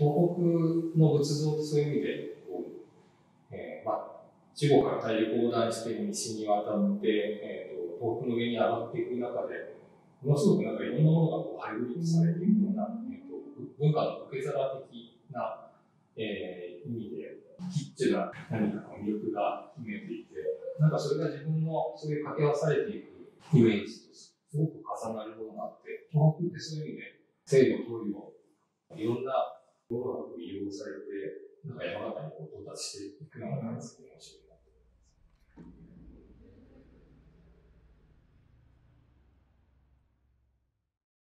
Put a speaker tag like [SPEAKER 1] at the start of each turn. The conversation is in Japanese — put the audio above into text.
[SPEAKER 1] 東北の仏像とそういう意味で、こうえーまあ、中国から大陸横断して西に渡って、えーと、東北の上に上がっていく中で、ものすごくなんかいろんなものがこうハイブリッドされていくような、えーと、文化の受け皿的な、えー、意味で、キッチュな何か魅力が見えていて、なんかそれが自分のそういう掛け合わされていくイメージとすごく重なるものがあって、東北ってそういう意味で、西洋東洋、いろんなものが利用されて、なんか山形にこう到達していくような感じで面白い。